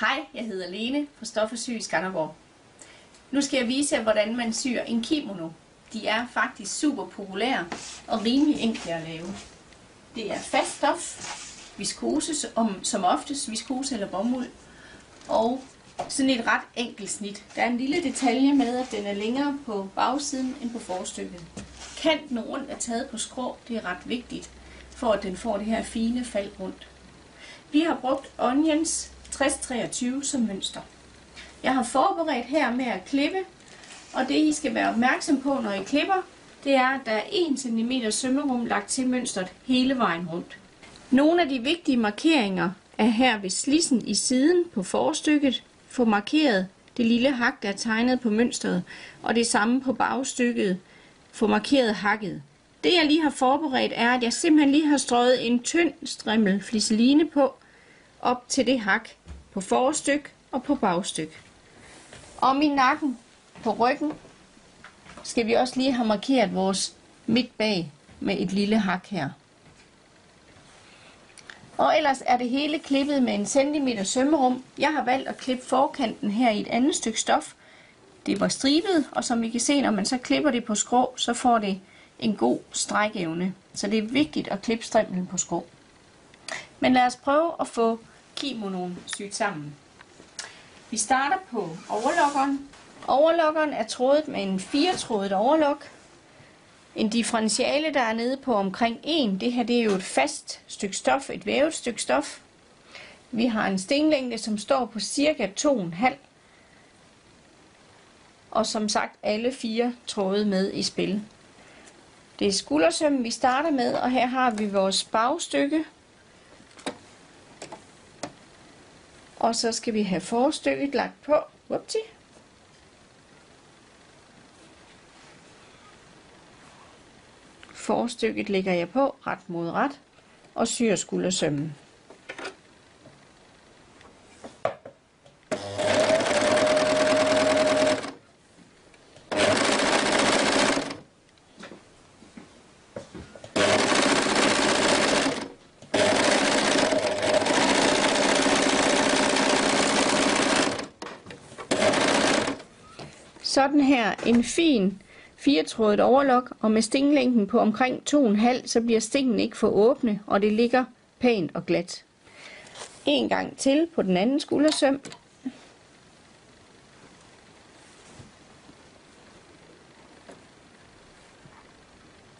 Hej, jeg hedder Lene fra Stof i Skanderborg. Nu skal jeg vise jer, hvordan man syr en kimono. De er faktisk super populære og rimelig enkle at lave. Det er fast stof, viskose, som, som oftest viskose eller bomuld, og sådan et ret enkelt snit. Der er en lille detalje med, at den er længere på bagsiden end på forstykket. Kanten rundt er taget på skrå, det er ret vigtigt, for at den får det her fine fald rundt. Vi har brugt Onions 6023 som mønster. Jeg har forberedt her med at klippe, og det I skal være opmærksom på, når I klipper, det er, at der er 1 cm sømmerum lagt til mønstret hele vejen rundt. Nogle af de vigtige markeringer er her ved slissen i siden på forstykket. Få markeret det lille hak, der er tegnet på mønstret, og det samme på bagstykket. Få markeret hakket. Det jeg lige har forberedt er, at jeg simpelthen lige har strøget en tynd strimmel fliseline på, op til det hak på forstyk og på bagstyk. Om i nakken på ryggen skal vi også lige have markeret vores midt bag med et lille hak her. Og ellers er det hele klippet med en centimeter sømmerum. Jeg har valgt at klippe forkanten her i et andet stykke stof. Det var stribet, og som vi kan se, når man så klipper det på skrå, så får det en god strækevne. Så det er vigtigt at klippe strimlen på skrå. Men lad os prøve at få kimonoen syet sammen. Vi starter på overlokkeren. Overlokkeren er trådet med en firetrådet overlok. En differentiale, der er nede på omkring 1. Det her det er jo et fast stykke stof, et vævet stykke stof. Vi har en stenlængde, som står på cirka 2,5. Og som sagt alle fire tråde med i spil. Det er skuldersømmen, vi starter med, og her har vi vores bagstykke. Og så skal vi have forstykket lagt på. Whoopsie. Forstykket lægger jeg på ret mod ret og syr skuldersømmen. Sådan her en fin firetrådet overlok, og med stinglængden på omkring 2,5, så bliver stingen ikke for åbne, og det ligger pænt og glat. En gang til på den anden skuldersøm.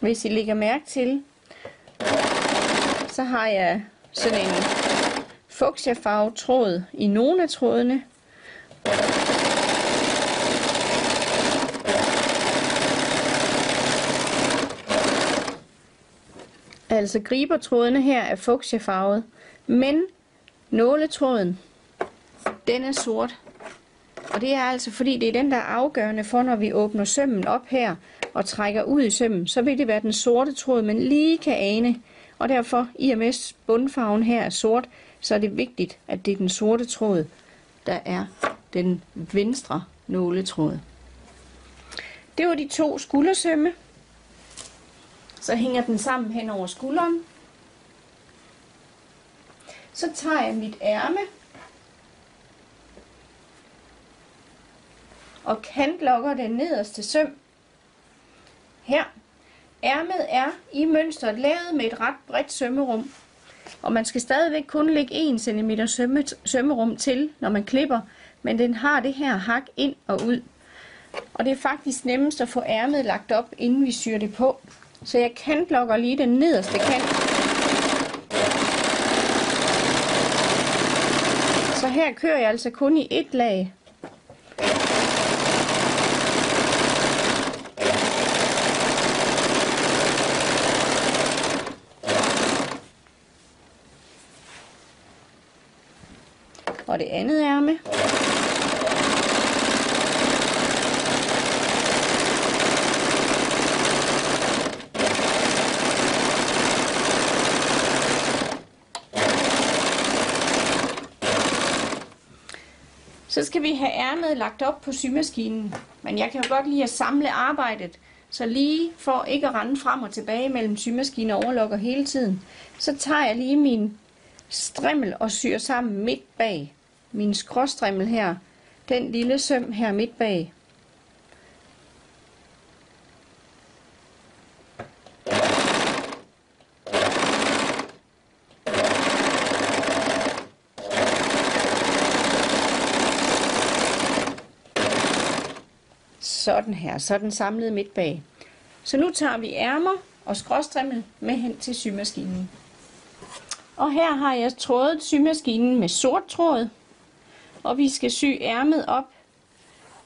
Hvis I lægger mærke til, så har jeg sådan en fuchsia tråd i nogle af trådene, Altså gribertrådene her er fuchsiafarvet, men nåletråden, den er sort. Og det er altså fordi, det er den, der er afgørende for, når vi åbner sømmen op her og trækker ud i sømmen, så vil det være den sorte tråd, man lige kan ane. Og derfor, i og med bundfarven her er sort, så er det vigtigt, at det er den sorte tråd, der er den venstre nåletråd. Det var de to skuldersømme. Så hænger den sammen hen over skulderen. Så tager jeg mit ærme og kantlokker den nederste søm her. Ærmet er i mønstret lavet med et ret bredt sømmerum, og man skal stadigvæk kun lægge 1 cm sømmerum til, når man klipper, men den har det her hak ind og ud. Og det er faktisk nemmest at få ærmet lagt op, inden vi syr det på. Så jeg kantlokker lige den nederste kant. Så her kører jeg altså kun i et lag. Og det andet ærme. Vi have ærmet lagt op på symaskinen. Men jeg kan jo godt lide at samle arbejdet, så lige for ikke at rende frem og tilbage mellem symaskine og overlokker hele tiden, så tager jeg lige min strimmel og syr sammen midt bag min skråstrimmel her, den lille søm her midt bag. Sådan her, så er den samlet midt bag. Så nu tager vi ærmer og skråstrimmel med hen til symaskinen. Og her har jeg trådet symaskinen med sort tråd. Og vi skal sy ærmet op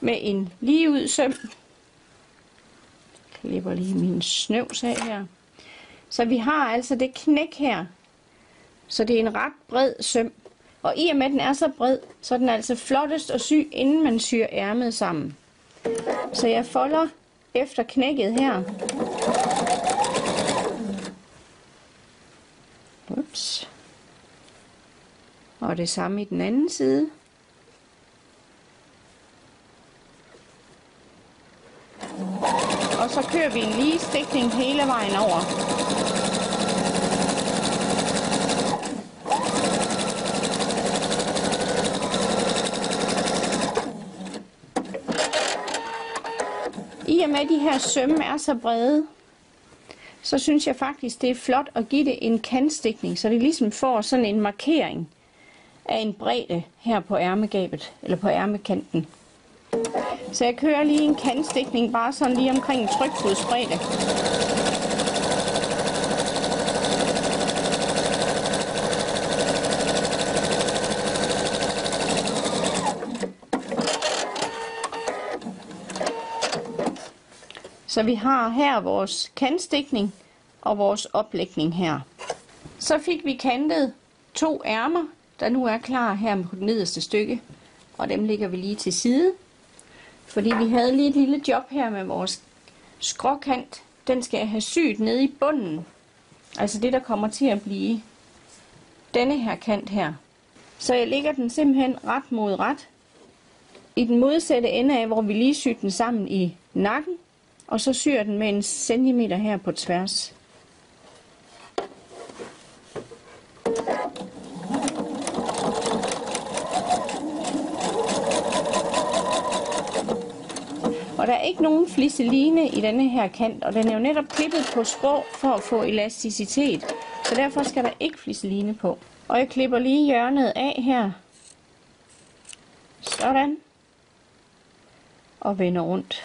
med en lige ud søm. Jeg klipper lige min snøvs af her. Så vi har altså det knæk her. Så det er en ret bred søm. Og i og med at den er så bred, så er den altså flottest at sy, inden man syr ærmet sammen. Så jeg folder efter knækket her. Ups. Og det samme i den anden side. Og så kører vi en lige stikning hele vejen over. I og med at de her sømme er så brede, så synes jeg faktisk, det er flot at give det en kantstikning, så det ligesom får sådan en markering af en bredde her på ærmegabet, eller på ærmekanten. Så jeg kører lige en kantstikning, bare sådan lige omkring en trykfodsbredde. Så vi har her vores kantstikning og vores oplægning her. Så fik vi kantet to ærmer, der nu er klar her på det nederste stykke. Og dem lægger vi lige til side. Fordi vi havde lige et lille job her med vores skråkant. Den skal jeg have syet nede i bunden. Altså det, der kommer til at blive denne her kant her. Så jeg lægger den simpelthen ret mod ret. I den modsatte ende af, hvor vi lige syede den sammen i nakken. Og så syr den med en centimeter her på tværs. Og der er ikke nogen fliseline i denne her kant, og den er jo netop klippet på skrå for at få elasticitet. Så derfor skal der ikke fliseline på. Og jeg klipper lige hjørnet af her. Sådan. Og vender rundt.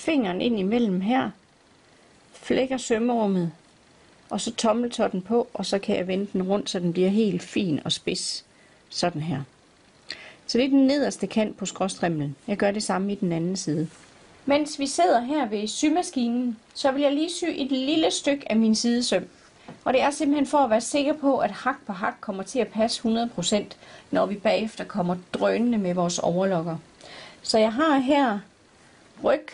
Fingeren ind imellem her. Flækker sømmerummet. Og så tommeltotten på, og så kan jeg vende den rundt, så den bliver helt fin og spids. Sådan her. Så det er den nederste kant på skråstrimlen. Jeg gør det samme i den anden side. Mens vi sidder her ved symaskinen, så vil jeg lige sy et lille stykke af min sidesøm. Og det er simpelthen for at være sikker på, at hak på hak kommer til at passe 100%, når vi bagefter kommer drønende med vores overlokker. Så jeg har her ryg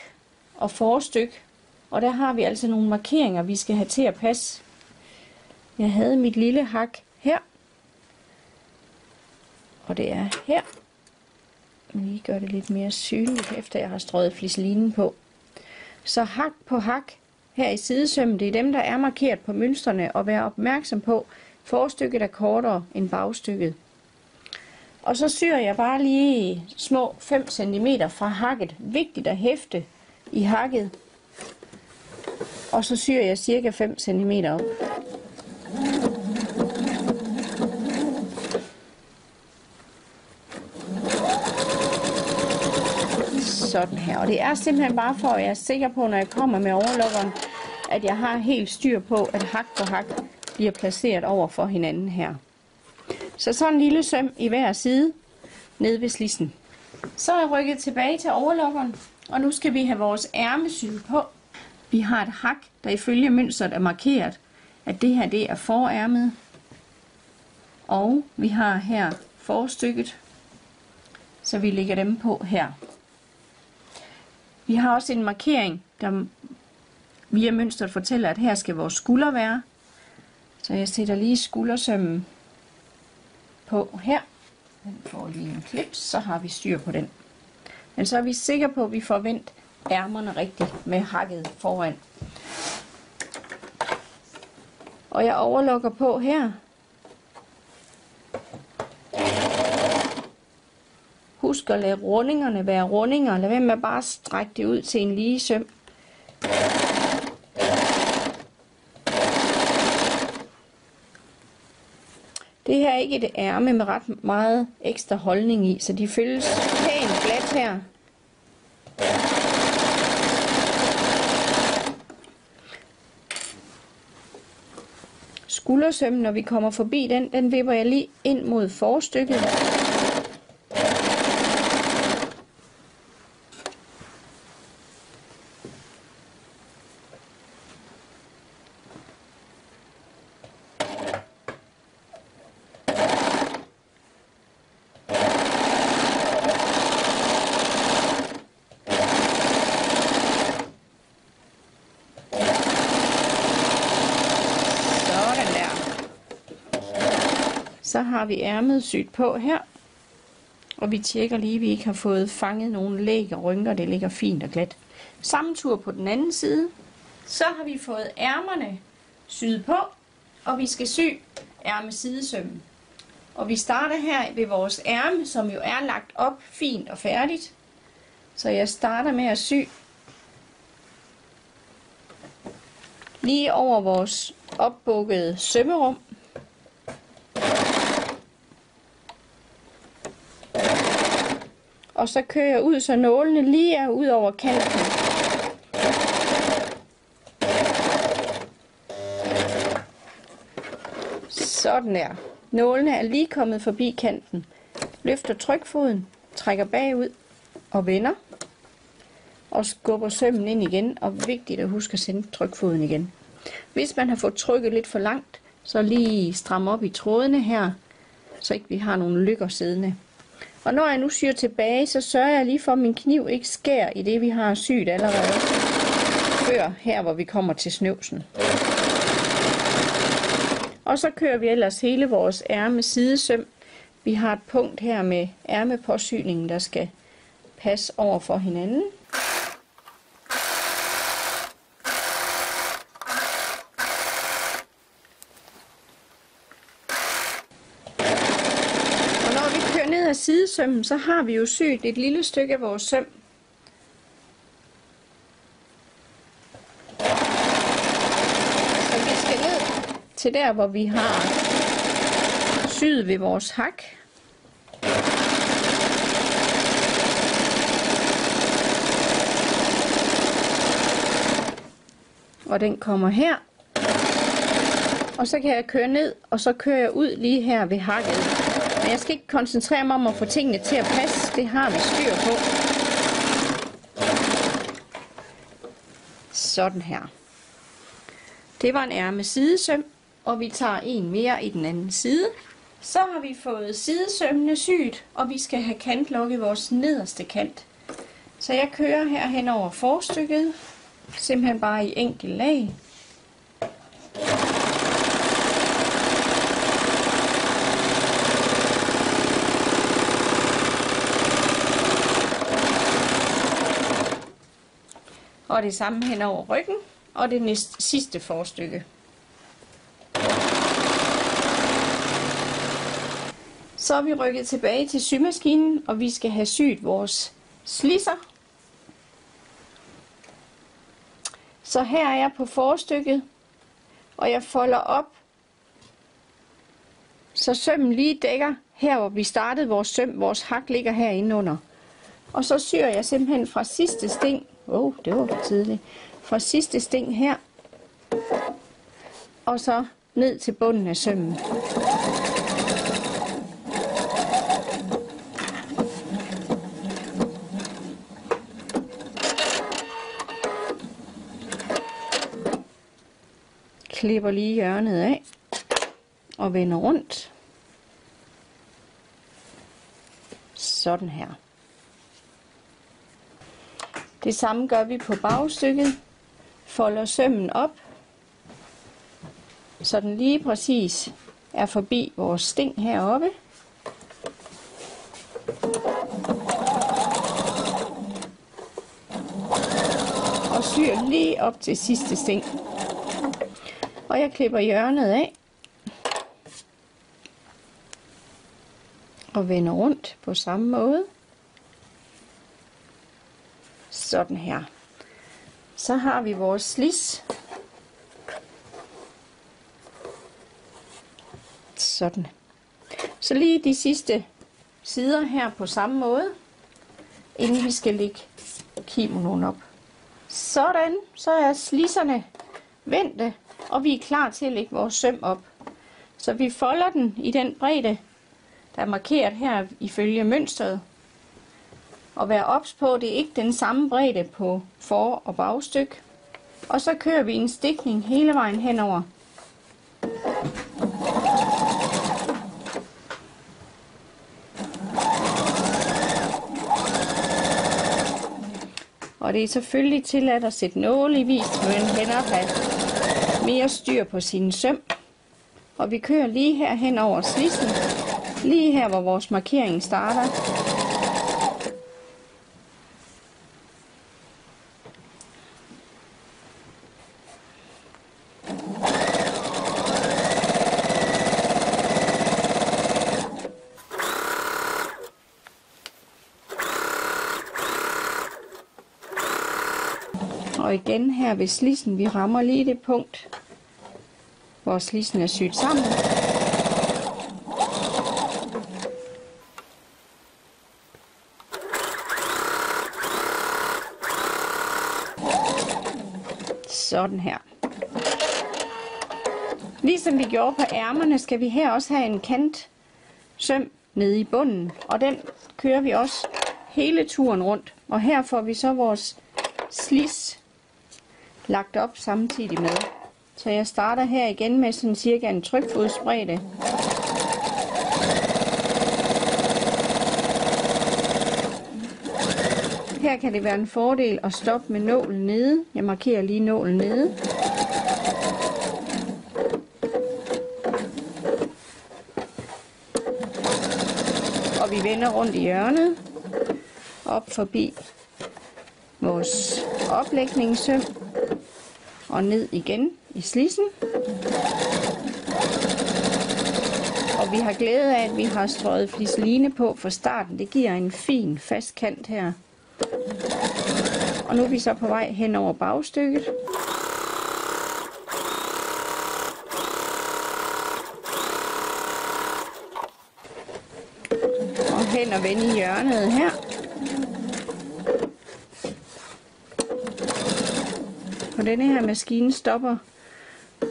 og forstyk, og der har vi altså nogle markeringer, vi skal have til at passe. Jeg havde mit lille hak her, og det er her lige gør det lidt mere synligt, efter jeg har strøget fliselinen på. Så hak på hak her i sidesømmen, det er dem, der er markeret på mønstrene, og vær opmærksom på, forstykket er kortere end bagstykket. Og så syr jeg bare lige små 5 cm fra hakket. Vigtigt at hæfte i hakket. Og så syr jeg cirka 5 cm op. sådan her. Og det er simpelthen bare for, at jeg er sikker på, når jeg kommer med overlukkeren, at jeg har helt styr på, at hak på hak bliver placeret over for hinanden her. Så sådan en lille søm i hver side ned ved slissen. Så er jeg rykket tilbage til overlokkeren, og nu skal vi have vores ærmesyde på. Vi har et hak, der ifølge mønstret er markeret, at det her det er forærmet. Og vi har her forstykket, så vi lægger dem på her. Vi har også en markering, der via mønstret fortæller, at her skal vores skulder være. Så jeg sætter lige skuldersømmen på her. Den får lige en klips, så har vi styr på den. Men så er vi sikre på, at vi får vendt ærmerne rigtigt med hakket foran. Og jeg overlukker på her. husk at lade rundingerne være rundinger. Lad være med at bare strække det ud til en lige søm. Det her er ikke et ærme med ret meget ekstra holdning i, så de føles glat her. Skuldersømmen, når vi kommer forbi den, den vipper jeg lige ind mod forstykket. Så har vi ærmet syet på her. Og vi tjekker lige, at vi ikke har fået fanget nogen læg og rynker. Det ligger fint og glat. Samme tur på den anden side. Så har vi fået ærmerne syet på. Og vi skal sy ærme sidesømmen. Og vi starter her ved vores ærme, som jo er lagt op fint og færdigt. Så jeg starter med at sy lige over vores opbukkede sømmerum. Og så kører jeg ud, så nålene lige er ud over kanten. Sådan der. Nålene er lige kommet forbi kanten. Løfter trykfoden, trækker bagud og vender. Og skubber sømmen ind igen. Og vigtigt at huske at sende trykfoden igen. Hvis man har fået trykket lidt for langt, så lige stram op i trådene her, så ikke vi har nogle lykker siddende. Og når jeg nu syr tilbage, så sørger jeg lige for, at min kniv ikke skærer i det, vi har syet allerede. Før her, hvor vi kommer til snøvsen. Og så kører vi ellers hele vores ærme sidesøm. Vi har et punkt her med ærmepåsyningen, der skal passe over for hinanden. Sømmen, så har vi jo syet et lille stykke af vores søm. Så vi skal ned til der, hvor vi har syet ved vores hak. Og den kommer her. Og så kan jeg køre ned, og så kører jeg ud lige her ved hakket. Men jeg skal ikke koncentrere mig om at få tingene til at passe. Det har vi styr på. Sådan her. Det var en ærme sidesøm, og vi tager en mere i den anden side. Så har vi fået sidesømmene syet, og vi skal have kantlukket vores nederste kant. Så jeg kører her hen over forstykket, simpelthen bare i enkelt lag. Og det samme hen over ryggen, og det næste, sidste forstykke. Så er vi rykket tilbage til symaskinen, og vi skal have syet vores slisser. Så her er jeg på forstykket, og jeg folder op, så sømmen lige dækker her, hvor vi startede vores søm. Vores hak ligger herinde under. Og så syr jeg simpelthen fra sidste sting Åh, oh, det var for tidligt. Fra sidste sting her, og så ned til bunden af sømmen. Klipper lige hjørnet af og vender rundt. Sådan her. Det samme gør vi på bagstykket. Folder sømmen op, så den lige præcis er forbi vores sting heroppe. Og syr lige op til sidste sting. Og jeg klipper hjørnet af. Og vender rundt på samme måde. Sådan her. Så har vi vores slis. Sådan. Så lige de sidste sider her på samme måde, inden vi skal lægge kimonoen op. Sådan, så er slisserne vendte, og vi er klar til at lægge vores søm op. Så vi folder den i den bredde, der er markeret her ifølge mønstret. Og vær ops på, det er ikke den samme bredde på for- og bagstyk. Og så kører vi en stikning hele vejen henover. Og det er selvfølgelig tilladt at sætte nåle i vis, men hænder have mere styr på sine søm. Og vi kører lige her hen over slissen, lige her hvor vores markering starter. Og igen her ved slissen, vi rammer lige det punkt, hvor slissen er syet sammen. Sådan her. Ligesom vi gjorde på ærmerne, skal vi her også have en kant søm nede i bunden. Og den kører vi også hele turen rundt. Og her får vi så vores slis lagt op samtidig med. Så jeg starter her igen med sådan cirka en trykfodsbredde. Her kan det være en fordel at stoppe med nålen nede. Jeg markerer lige nålen nede. Og vi vender rundt i hjørnet. Op forbi vores oplægningssøm og ned igen i slissen. Og vi har glæde af, at vi har strøget flisline på fra starten. Det giver en fin fast kant her. Og nu er vi så på vej hen over bagstykket. Og hen og vende i hjørnet her. Denne her maskine stopper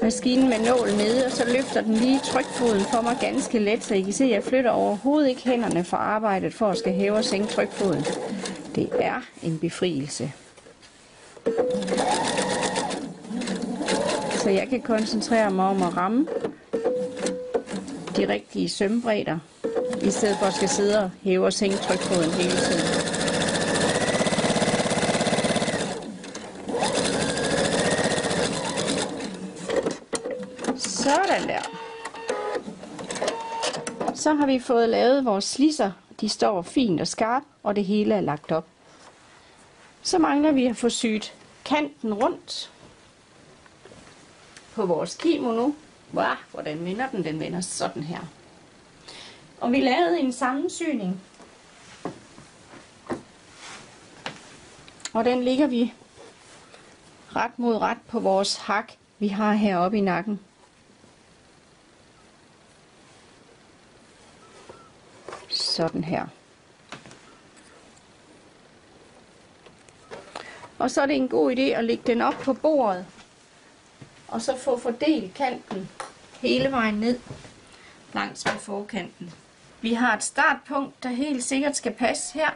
maskinen med nål nede, og så løfter den lige trykfoden for mig ganske let, så I kan se, at jeg flytter overhovedet ikke hænderne fra arbejdet for at skal hæve og sænke trykfoden. Det er en befrielse. Så jeg kan koncentrere mig om at ramme de rigtige sømbredder, i stedet for at skal sidde og hæve og sænke trykfoden hele tiden. Sådan der. Så har vi fået lavet vores slisser. De står fint og skarpt, og det hele er lagt op. Så mangler vi at få syet kanten rundt på vores kimono. Wow, hvordan vender den? Den vender sådan her. Og vi lavede en sammensyning. Og den ligger vi ret mod ret på vores hak, vi har heroppe i nakken. Sådan her. Og så er det en god idé at lægge den op på bordet. Og så få fordelt kanten hele vejen ned langs med forkanten. Vi har et startpunkt, der helt sikkert skal passe her.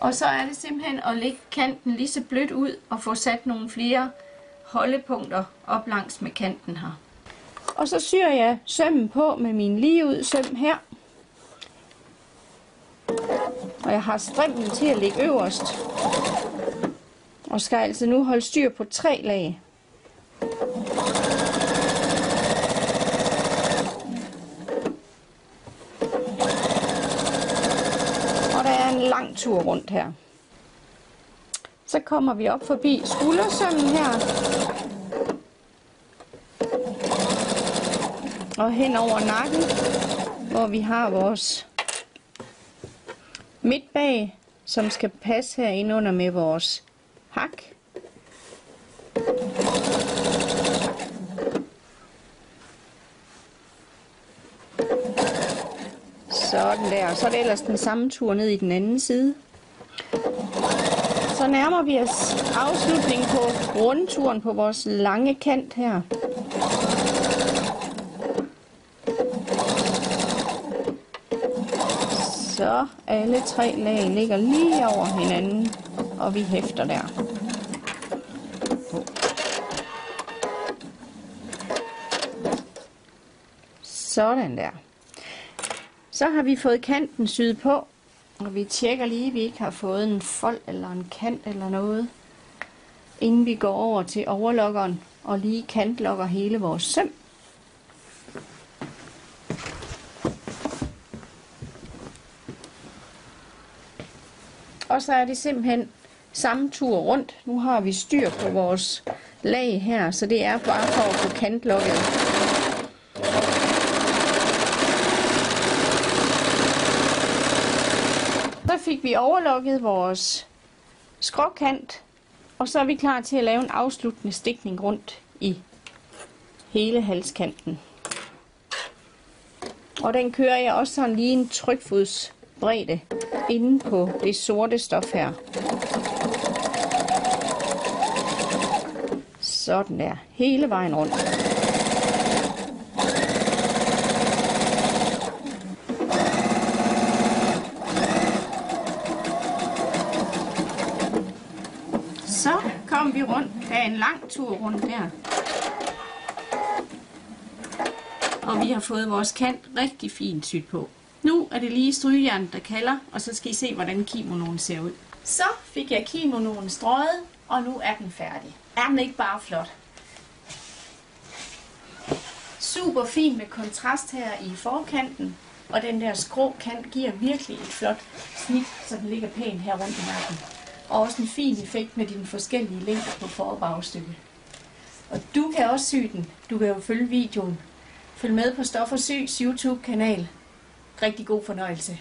Og så er det simpelthen at lægge kanten lige så blødt ud og få sat nogle flere holdepunkter op langs med kanten her. Og så syr jeg sømmen på med min ligeud søm her. Og jeg har strimlen til at ligge øverst. Og skal altså nu holde styr på tre lag. Og der er en lang tur rundt her. Så kommer vi op forbi skuldersømmen her. og hen over nakken, hvor vi har vores midtbag, som skal passe herinde under med vores hak. Sådan der. Så er det ellers den samme tur ned i den anden side. Så nærmer vi os afslutningen på rundturen på vores lange kant her. Så alle tre lag ligger lige over hinanden, og vi hæfter der. Sådan der. Så har vi fået kanten syet på, og vi tjekker lige, at vi ikke har fået en fold eller en kant eller noget, inden vi går over til overlokkeren og lige kantlokker hele vores søm. Og så er det simpelthen samme tur rundt. Nu har vi styr på vores lag her, så det er bare for at få kantlokket. Fik vi overlukket vores skråkant, og så er vi klar til at lave en afsluttende stikning rundt i hele halskanten. Og den kører jeg også sådan lige en trykfods bredde inde på det sorte stof her. Sådan der. Hele vejen rundt. Så kom vi en lang tur rundt der. Og vi har fået vores kant rigtig fint syet på. Nu er det lige strygejern, der kalder, og så skal I se, hvordan kimonoen ser ud. Så fik jeg kimonoen strøget, og nu er den færdig. Er den ikke bare flot? Super fin med kontrast her i forkanten, og den der skrå kant giver virkelig et flot snit, så den ligger pænt her rundt i nakken. Og også en fin effekt med dine forskellige længder på for- og bagstykke. Og du kan også sy den. Du kan jo følge videoen. Følg med på Stoffer Sys YouTube-kanal. Rigtig god fornøjelse.